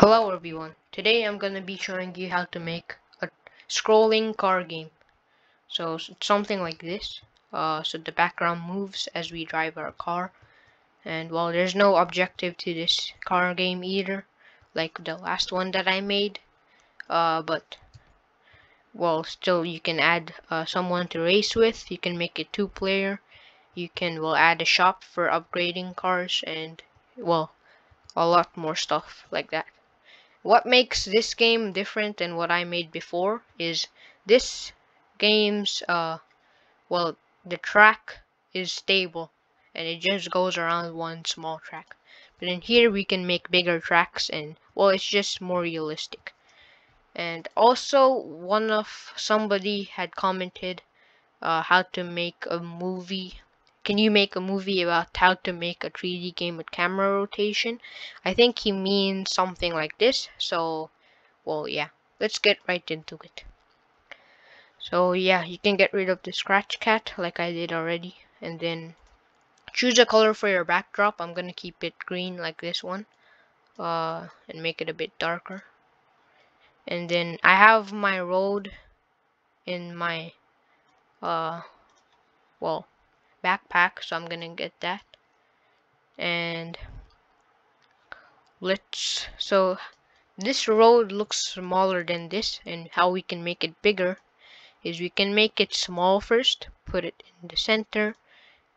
Hello everyone, today I'm gonna be showing you how to make a scrolling car game. So something like this, uh, so the background moves as we drive our car, and well there's no objective to this car game either, like the last one that I made, uh, but well still you can add uh, someone to race with, you can make it two player, you can well add a shop for upgrading cars and well a lot more stuff like that. What makes this game different than what I made before is this game's uh well the track is stable and it just goes around one small track. But in here we can make bigger tracks and well it's just more realistic. And also one of somebody had commented uh, how to make a movie can you make a movie about how to make a 3D game with camera rotation? I think he means something like this. So, well, yeah. Let's get right into it. So, yeah, you can get rid of the scratch cat like I did already. And then choose a color for your backdrop. I'm going to keep it green like this one. Uh, and make it a bit darker. And then I have my road in my, uh, well, backpack so I'm gonna get that. And let's so this road looks smaller than this and how we can make it bigger is we can make it small first put it in the center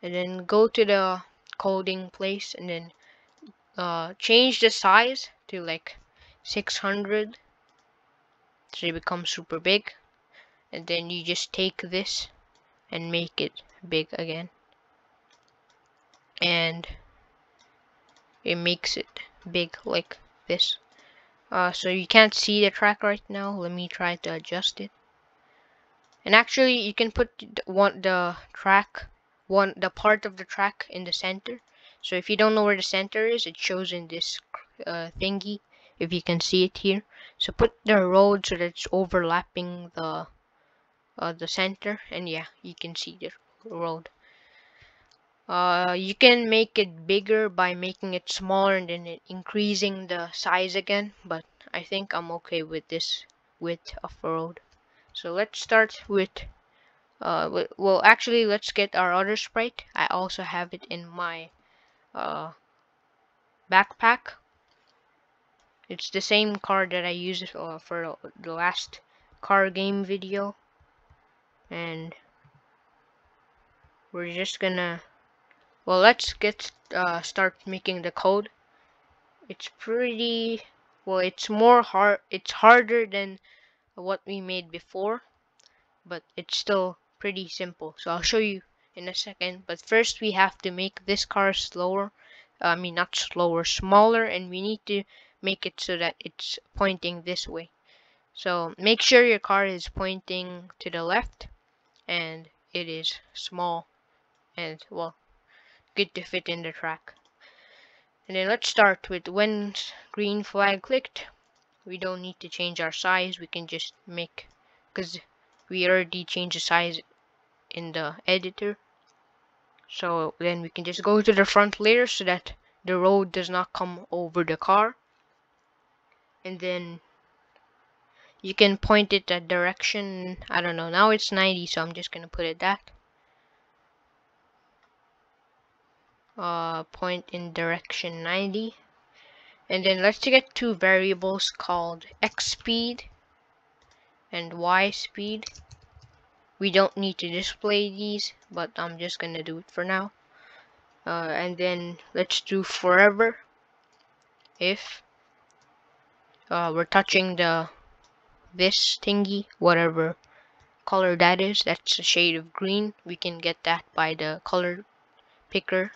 and then go to the coding place and then uh, change the size to like 600 so it becomes super big. And then you just take this and make it big again and it makes it big like this. Uh, so you can't see the track right now. Let me try to adjust it. And actually you can put one the track one the part of the track in the center. So if you don't know where the center is it shows in this uh, thingy if you can see it here. So put the road so that it's overlapping the uh, the center. And yeah you can see the road uh, you can make it bigger by making it smaller and then increasing the size again but I think I'm okay with this width of road. So let's start with uh, well actually let's get our other sprite. I also have it in my uh, backpack. It's the same card that I used uh, for the last car game video. And we're just gonna well let's get uh, start making the code. It's pretty well it's more hard it's harder than what we made before but it's still pretty simple. So I'll show you in a second but first we have to make this car slower I mean not slower smaller and we need to make it so that it's pointing this way. So make sure your car is pointing to the left and it is small and well good to fit in the track. And then let's start with when green flag clicked. We don't need to change our size. We can just make, because we already changed the size in the editor. So then we can just go to the front layer so that the road does not come over the car. And then you can point it that direction. I don't know. Now it's 90, so I'm just going to put it that. Uh, point in direction 90 and then let's get two variables called x speed and y speed. We don't need to display these but I'm just gonna do it for now. Uh, and then let's do forever. If uh, we're touching the this thingy whatever color that is that's a shade of green we can get that by the color picker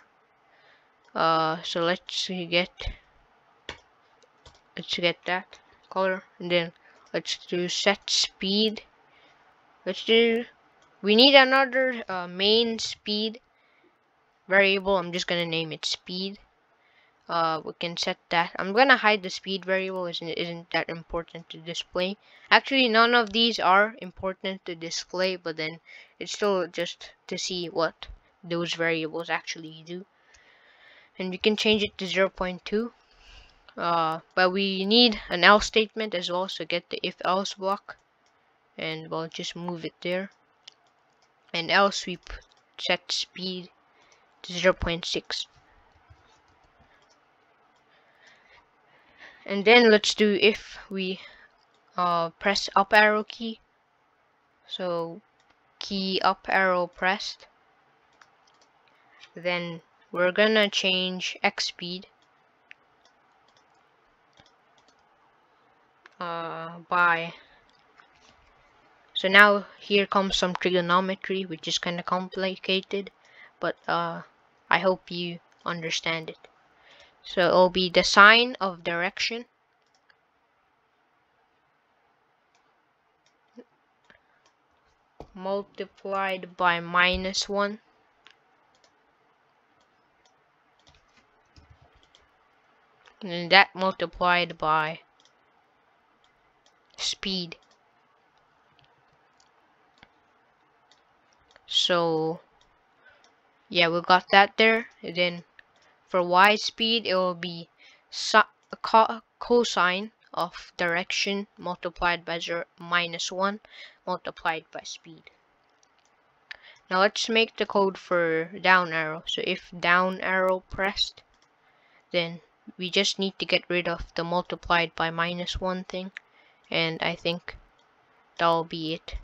uh so let's get let's get that color and then let's do set speed. Let's do we need another uh, main speed variable. I'm just gonna name it speed. Uh, we can set that. I'm gonna hide the speed variable isn't isn't that important to display. Actually none of these are important to display but then it's still just to see what those variables actually do and we can change it to 0 0.2 uh, but we need an else statement as well so get the if else block and we'll just move it there. And else we set speed to 0.6 and then let's do if we uh, press up arrow key. So key up arrow pressed. Then we're gonna change x speed. Uh, by. So now here comes some trigonometry which is kind of complicated but uh, I hope you understand it. So it'll be the sine of direction. Multiplied by minus 1 and that multiplied by speed so yeah we got that there and then for y speed it will be co cosine of direction multiplied by 0 minus 1 multiplied by speed. Now let's make the code for down arrow. So if down arrow pressed, then we just need to get rid of the multiplied by minus 1 thing. And I think that'll be it.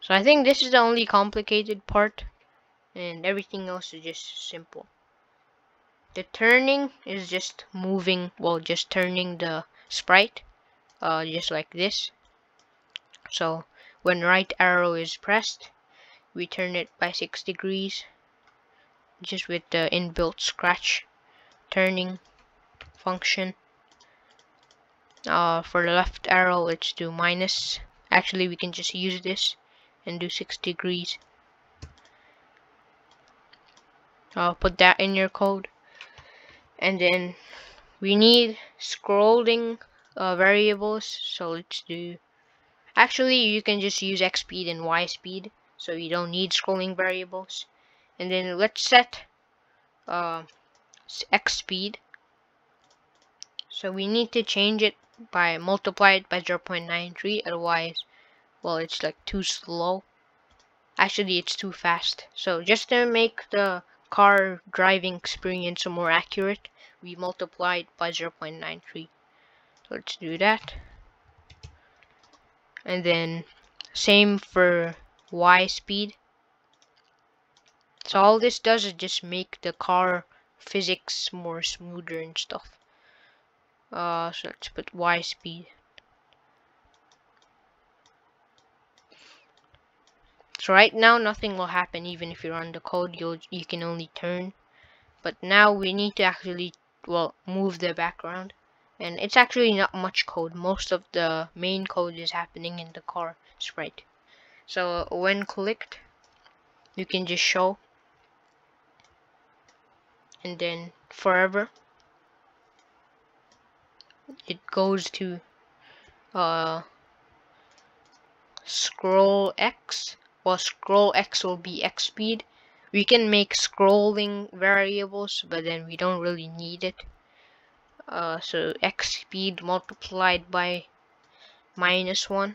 So I think this is the only complicated part. And everything else is just simple. The turning is just moving, well, just turning the sprite, uh, just like this. So when right arrow is pressed, we turn it by 6 degrees, just with the inbuilt scratch turning function. Uh, for the left arrow, let's do minus. Actually, we can just use this and do 6 degrees. Uh, put that in your code and then we need scrolling uh, variables so let's do actually you can just use x speed and y speed so you don't need scrolling variables and then let's set uh, x speed so we need to change it by multiply it by 0.93 otherwise well it's like too slow actually it's too fast so just to make the car driving experience more accurate, we multiply it by 0.93. so let's do that. And then same for Y speed. So all this does is just make the car physics more smoother and stuff. Uh, so let's put Y speed. So right now nothing will happen. Even if you run the code you you can only turn. But now we need to actually well move the background. And it's actually not much code. Most of the main code is happening in the car sprite. So when clicked you can just show and then forever. It goes to uh scroll X. While scroll x will be x speed. We can make scrolling variables but then we don't really need it. Uh, so x speed multiplied by minus 1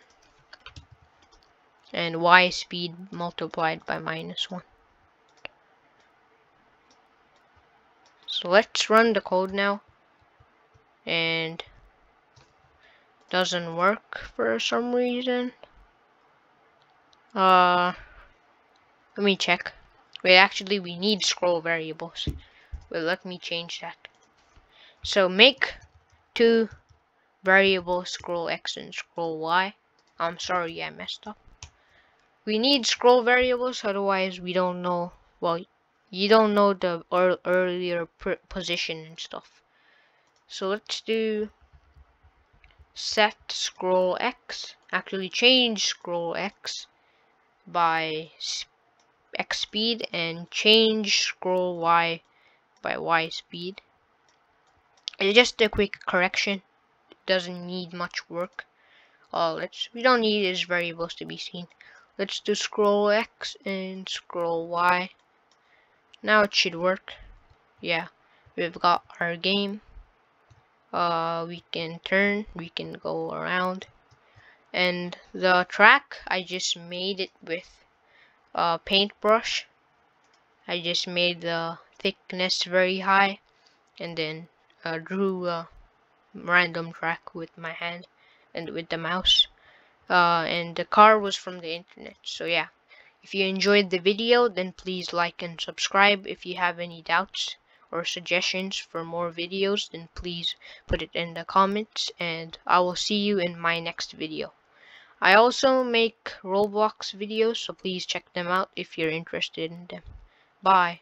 and y speed multiplied by minus 1 so let's run the code now and doesn't work for some reason uh, let me check. Wait, actually, we need scroll variables. Well, let me change that. So make two variables scroll x and scroll y. I'm sorry, I messed up. We need scroll variables, otherwise we don't know. Well, you don't know the earlier position and stuff. So let's do set scroll x. Actually, change scroll x by x speed and change scroll y by y speed. It's just a quick correction. It doesn't need much work. Uh, let's we don't need these variables to be seen. Let's do scroll x and scroll y. Now it should work. Yeah. we've got our game uh, we can turn we can go around and the track I just made it with a paintbrush I just made the thickness very high and then uh, drew a random track with my hand and with the mouse uh, and the car was from the internet so yeah if you enjoyed the video then please like and subscribe if you have any doubts or suggestions for more videos then please put it in the comments and I will see you in my next video. I also make Roblox videos so please check them out if you're interested in them. Bye